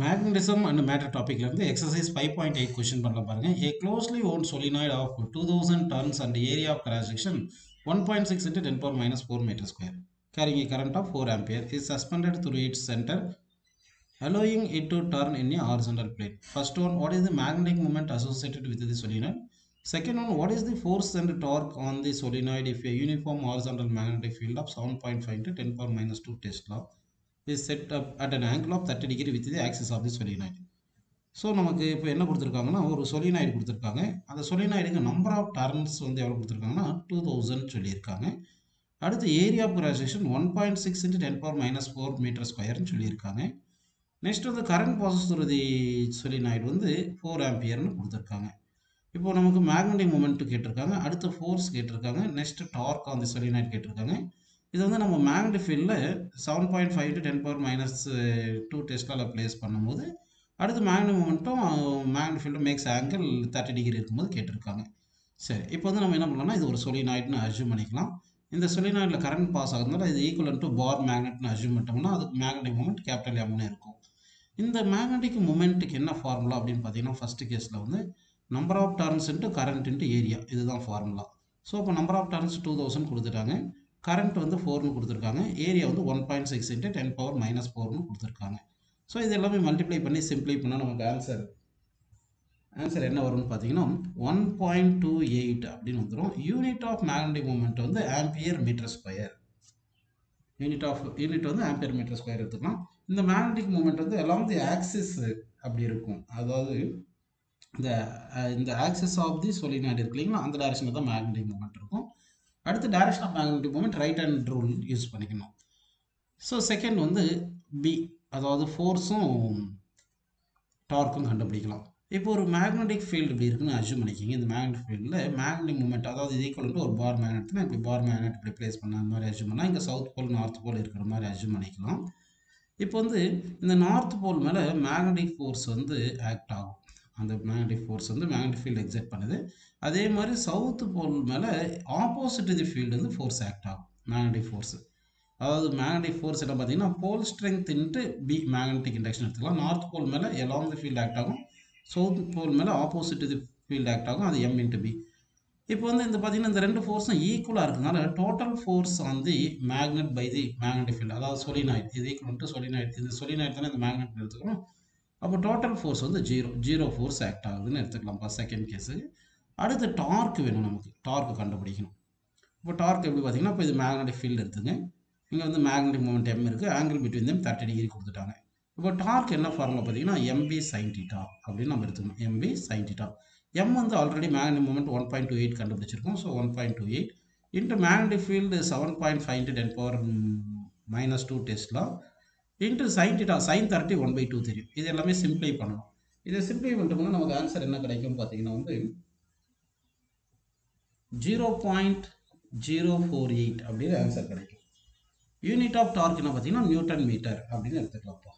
Magnetism and matter டாபிக்ல இருந்து exercise five point eight question பண்ணல பாருங்க a closely wound solenoid of two thousand turns and area of cross section one point six into ten power minus four metre square carrying a current of four ampere is suspended through its centre allowing it to turn in a horizontal plane. First one, what is the magnetic moment associated with the solenoid? Second one, what is the force and torque on the solenoid if a uniform horizontal magnetic field of 7.5 into 10 power minus 2 Tesla Is set up at an angle of 30 degree with the axis of the solenoid? So நமக்கு இப்போ என்ன கொடுத்துருக்காங்கன்னா ஒரு solenoid கொடுத்துருக்காங்க. அந்த சொலினாய்டுக்கு number of turns வந்து எவ்வளோ கொடுத்துருக்காங்கன்னா டூ தௌசண்ட் சொல்லியிருக்காங்க. அடுத்து area of graduation one point six into ten power minus four metre ஸ்கொயர்னு சொல்லியிருக்காங்க. நெக்ஸ்ட் வந்து கரண்ட் பாசஸ் தி சொலினாய்டு வந்து ஃபோர் ஆம்பியர்னு கொடுத்துருக்காங்க. இப்போ நமக்கு மேக்னெட்டிக் மூமெண்ட்டு கேட்டிருக்காங்க. அடுத்து ஃபோர்ஸ் கேட்டிருக்காங்க. Next torque on the solenoid கேட்டிருக்காங்க. இது வந்து நம்ம மேக்னட் ஃபீல்டில் seven point five to ten power minus two டெஸ்டாவில் place பண்ணும்போது அடுத்து magnet மூமெண்ட்டும் magnet field max angle thirty degree இருக்கும்போது கேட்டிருக்காங்க. சரி இப்போ வந்து நம்ம என்ன பண்ணலாம்னா இது ஒரு சொலினாய்டுன்னு அசியூம் பண்ணிக்கலாம். இந்த சொலினாய்டில் கரண்ட் பாஸ் ஆகுதுனால இது ஈக்குவல் டு பார் மேக்னெட்னு அசியூம் பண்ணிட்டோம்னா அதுக்கு மேக்னெட்டிக் மூமெண்ட் கேபிட்டல் எம்னு இருக்கும். இந்த மேக்னெட்டிக் மூமெண்ட்டுக்கு என்ன ஃபார்முலா அப்படின்னு பார்த்தீங்கன்னா ஃபஸ்ட்டு கேஸில் வந்து number of turns into current into area இதுதான் ஃபார்முலா ஸோ இப்போ number of turns two thousand கொடுத்துட்டாங்க. கரண்ட் வந்து ஃபோர்னு கொடுத்துருக்காங்க. ஏரியா வந்து one point six into ten power minus ஃபோர்னு கொடுத்துருக்காங்க. ஸோ இது எல்லாமே மல்டிப்ளை பண்ணி சிம்ப்ளை பண்ணால் நமக்கு ஆன்சர் ஆன்சர் என்ன வரும்னு பார்த்தீங்கன்னா ஒன் பாயிண்ட் டூ எயிட் அப்படின்னு வந்துடும் யூனிட் ஆஃப் மேக்னெட்டிக் மூமெண்ட் வந்து ampere metre square unit of unit வந்து ஆம்பியர் மீட்டர் ஸ்கொயர் எடுத்துக்கலாம். இந்த மேக்னெட்டிக் மூமெண்ட் வந்து எல்லாம் தி ஆக்சிஸ் அப்படி இருக்கும். அதாவது இந்த இந்த ஆக்சிஸ் ஆஃப் தி சொலினாய்டு இருக்கு இல்லைங்களா? அந்த டைரக்ஷனில் தான் மேக்னெட்டிக் மூமெண்ட் இருக்கும். அடுத்து direction of magnetic moment right hand rule use பண்ணிக்கணும். ஸோ செகண்ட் வந்து பி அதாவது ஃபோர்ஸும் டார்க்கும் கண்டுபிடிக்கலாம். இப்போ ஒரு மேக்னெட்டிக் ஃபீல்டு இப்படி இருக்குன்னு அஜூம் பண்ணிக்கிங்க. இந்த மேக்னெட்டிக் ஃபீல்டில் மேக்னெட்டிக் மூமெண்ட் அதாவது இது ஈக்குவல் ஒரு பார் மேக்னெட் இப்படி பார் மேக்னெட் இப்படி ப்ளேஸ் பண்ண மாதிரி அஜூம் பண்ணால் இங்கே சவுத் போல் நார்த் போல் இருக்கிற மாதிரி அஜூம் பண்ணிக்கலாம். இப்போ வந்து இந்த நார்த் போல் மேலே மேக்னெட்டிக் ஃபோர்ஸ் வந்து ஆக்ட் ஆகும். அந்த மேக்னட்டிக் ஃபோர்ஸ் வந்து மேக்னட்டிக் ஃபீல்டு எக்ஸைட் பண்ணுது. அதே மாதிரி சவுத்து போல் மேலே ஆப்போசிட் இது ஃபீல்டு வந்து ஃபோர்ஸ் ஆக்ட் ஆகும். மேக்னட்டிக் ஃபோர்ஸு அதாவது மேக்னட்டிக் ஃபோர்ஸ் என்ன பார்த்தீங்கன்னா pole strength into B magnetic induction எடுத்துக்கலாம். நார்த் போல் மேலே எலாங் தி ஃபீல்டு ஆக்ட் ஆகும். சவுத் போல் மேலே ஆப்போசிட் இது ஃபீல்டு ஆக்ட் ஆகும். அது எம் இன்ட்டு பி இப்போ வந்து இந்த பார்த்தீங்கன்னா இந்த ரெண்டு ஃபோர்ஸும் ஈக்குவலாக இருக்கிறதுனால டோட்டல் ஃபோர்ஸ் வந்து magnet by the magnetic field அதாவது சொலினாய்ட் இது ஈக்குவல் டு சொலினாய்ட் இந்த சொலினாய்ட் தானே இந்த மேக்னெட் எடுத்துக்கணும். அப்போ டோட்டல் ஃபோர்ஸ் வந்து ஜீரோ ஜீரோ ஃபோர்ஸ் ஆக்ட் ஆகுதுன்னு எடுத்துக்கலாம்ப்பா செகண்ட் கேஸு அடுத்து டார்க் வேணும் நமக்கு. டார்க்கு கண்டுபிடிக்கணும். இப்போ டார்க் எப்படி பார்த்தீங்கன்னா இப்போ இது மேக்னெட்டிக் ஃபீல்டு எடுத்துங்க இங்கே வந்து மேக்னெட்டிக் மூமெண்ட் எம் இருக்குது angle between them thirty degree கொடுத்துட்டாங்க. இப்போ டார்க் என்ன ஃபார்முலா பார்த்தீங்கன்னா எம்பி சைன் டீட்டா அப்படின்னு நம்ம எடுத்துக்கணும். எம்பி சைன் டீட்டா எம் வந்து already magnetic moment one point two eight கண்டுபிடிச்சிருக்கோம். So one point two eight into magnetic field seven point five into ten power minus two டெஸ்ட்லாம் into sine theta sine thirty one by two தெரியும். இது எல்லாமே சிம்ப்ளை பண்ணணும். இதை சிம்ப்ளை பண்ணிட்டோம்னா நமக்கு answer என்ன கிடைக்கும் பார்த்தீங்கன்னா வந்து zero point zero four eight அப்படின்னு ஆன்சர் கிடைக்கும். யூனிட் ஆஃப் டார்க் என்ன பார்த்தீங்கன்னா நியூட்டன் மீட்டர் அப்படின்னு எடுத்துக்கலாம்ப்பா